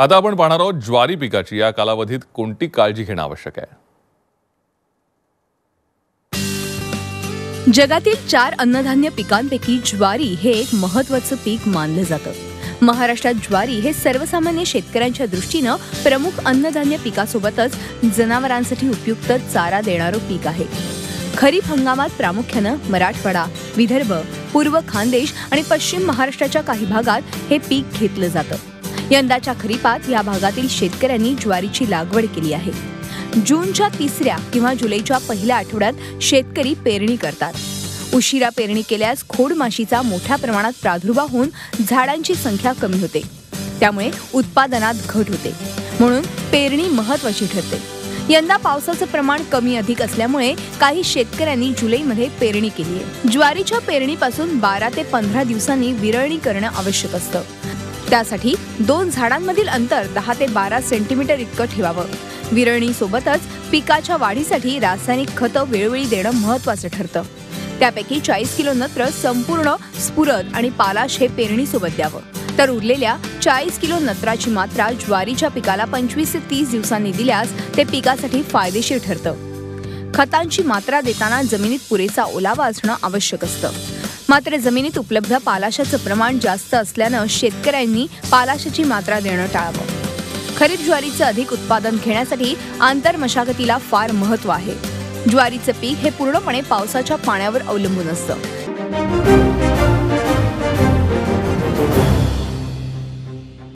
आता आपण पाहणार आहोत ज्वारी पिकाची. या कालावधीत कोणती काळजी घेणं आवश्यक आहे? जगातील चार अन्नधान्य पिकांपैकी ज्वारी हे एक महत्वाचं पीक मानलं जातं. महाराष्ट्रात ज्वारी हे सर्वसामान्य शेतकऱ्यांच्या दृष्टीनं प्रमुख अन्नधान्य पिकासोबतच जनावरांसाठी उपयुक्त चारा देणारं पीक आहे. खरीप हंगामात प्रामुख्यानं मराठवाडा विदर्भ पूर्व खानदेश आणि पश्चिम महाराष्ट्राच्या काही भागात हे पीक घेतलं जातं. यंदाच्या खरीपात या भागातील शेतकऱ्यांनी ज्वारीची लागवड केली आहे. जूनच्या तिसऱ्या किंवा जुलैच्या पहिल्या आठवड्यात शेतकरी पेरणी करतात. उशिरा पेरणी केल्यास खोड माशीचा मोठ्या प्रमाणात प्रादुर्भाव होऊन झाडांची संख्या कमी होते. त्यामुळे उत्पादनात घट होते. म्हणून पेरणी महत्वाची ठरते. यंदा पावसाचं प्रमाण कमी अधिक असल्यामुळे काही शेतकऱ्यांनी जुलैमध्ये पेरणी केली आहे. ज्वारीच्या पेरणीपासून बारा ते पंधरा दिवसांनी विरळणी करणं आवश्यक असतं. त्यासाठी दोन झाडांमधील अंतर दहा ते बारा सेंटीमीटर इतकं ठेवावं. विरळणीसोबतच पिकाच्या वाढीसाठी रासायनिक खतं वेळोवेळी देणं महत्वाचं ठरतं. त्यापैकी चाळीस किलो नत्र संपूर्ण स्फुरद आणि पालाश हे पेरणीसोबत द्यावं. तर उरलेल्या चाळीस किलो नत्राची मात्रा ज्वारीच्या पिकाला पंचवीस ते तीस दिवसांनी दिल्यास ते पिकासाठी फायदेशीर ठरतं. खतांची मात्रा देताना जमिनीत पुरेसा ओलावा असणं आवश्यक असतं. मात्र जमिनीत उपलब्ध पालाशाचं प्रमाण जास्त असल्यानं शेतकऱ्यांनी पालाशाची मात्रा देणं टाळावं. खरीप ज्वारीचं अधिक उत्पादन घेण्यासाठी आंतर मशागतीला फार महत्त्व आहे. ज्वारीचं पीक हे पूर्णपणे पावसाच्या पाण्यावर अवलंबून असतं.